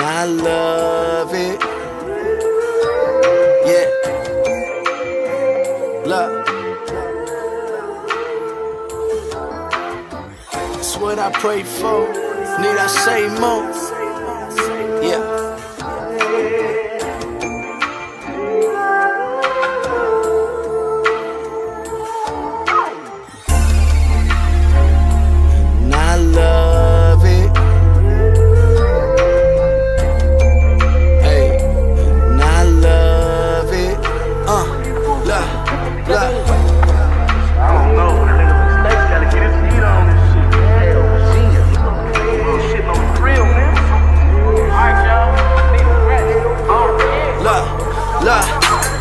And I love it. Yeah. Look. That's what I pray for. Need I say more? Look,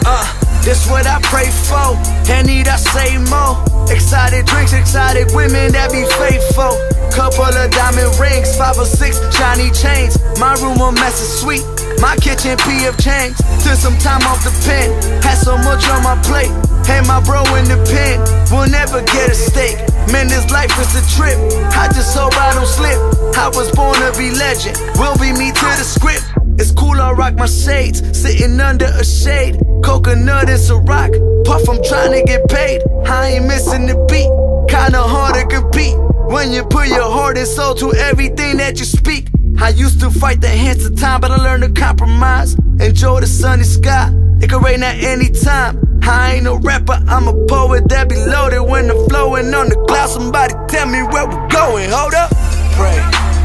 uh, this what I pray for. And need I say more? Excited drinks, excited women that be faithful. Couple of diamond rings, five or six shiny chains. My room a mess of sweet. My kitchen of change. Took some time off the pen. Had so much on my plate. Hey, my bro in the pen. We'll never get a steak. Man, this life is a trip. I just hope I don't slip. I was born to be legend. Will be me to the script. It's cool, I rock my shades, sitting under a shade. Coconut is a rock, puff, I'm trying to get paid. I ain't missing the beat, kinda hard to compete. When you put your heart and soul to everything that you speak. I used to fight the hands of time, but I learned to compromise. Enjoy the sunny sky, it can rain at any time. I ain't no rapper, I'm a poet that be loaded when I'm flowing on the cloud. Somebody tell me where we're going, hold up. Pray,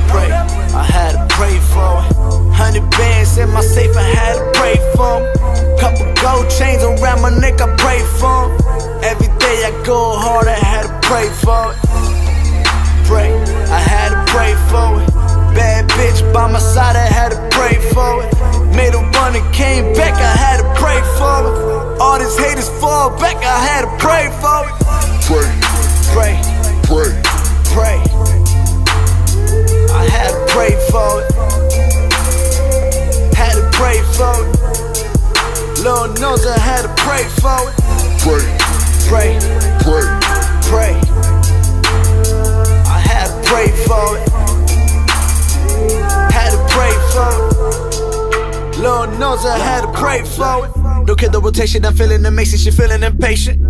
pray, I had to pray for it. Hundred bands in my safe, I had to pray for. Couple gold chains around my neck, I pray for. Every day I go hard, I had to pray for it. Pray, I had to pray for it. Bad bitch by my side, pray pray, Pray, pray, pray. I had to pray for it. Had to pray for it. Lord knows I had to pray for it. Look at the rotation, I'm feeling amazing. She feeling impatient.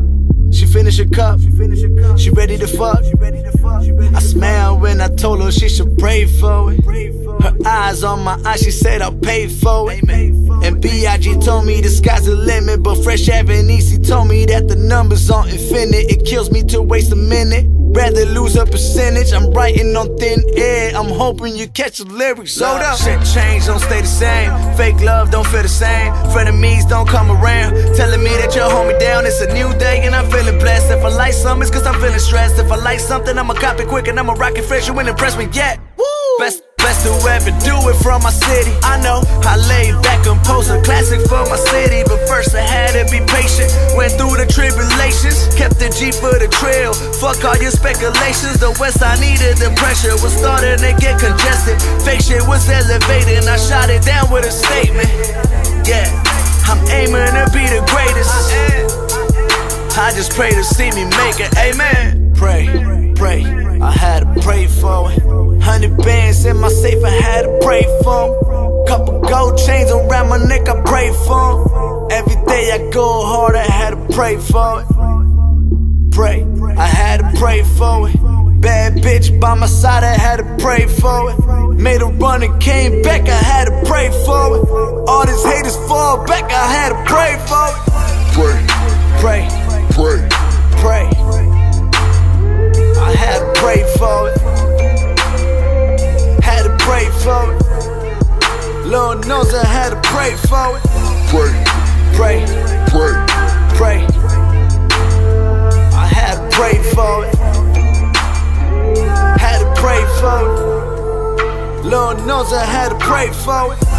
She finish her cup. She ready to fuck. I smiled when I told her she should pray for it. Her eyes on my eyes, she said I'll pay for it. And B.I.G. told me the sky's the limit, but Fresh Avenue told me that the numbers aren't infinite. It kills me to waste a minute. Rather lose a percentage. I'm writing on thin air. I'm hoping you catch the lyrics. Hold up. Shit change, don't stay the same. Fake love don't feel the same. Frenemies don't come around. Telling me that you'll hold me down. It's a new day and I'm feeling blessed. If I like something, it's cause I'm feeling stressed. If I like something, I'ma copy quick and I'ma rock it fresh. You ain't impressed me yet. Woo! Best Best to ever do it from my city. I know I laid back and post a classic for my city. But first I had to be patient. Went through the tribulations, kept the G for the trail. Fuck all your speculations. The West I needed the pressure was starting to get congested. Fake shit was elevated, I shot it down with a statement. Yeah, I'm aiming to be the greatest. I just pray to see me make it. Amen. Pray, pray. I had to pray for it. In my safe, I had to pray for 'em. Couple gold chains around my neck, I pray for 'em. Every day I go hard, I had to pray for it. Pray, I had to pray for it. Bad bitch by my side, I had to pray for it. Made a run and came back, I had to pray for it. All these haters fall back, I had to pray for it. Pray, pray, pray for it. pray, Pray, pray, pray. I had to pray for it. Had to pray for it. Lord knows I had to pray for it.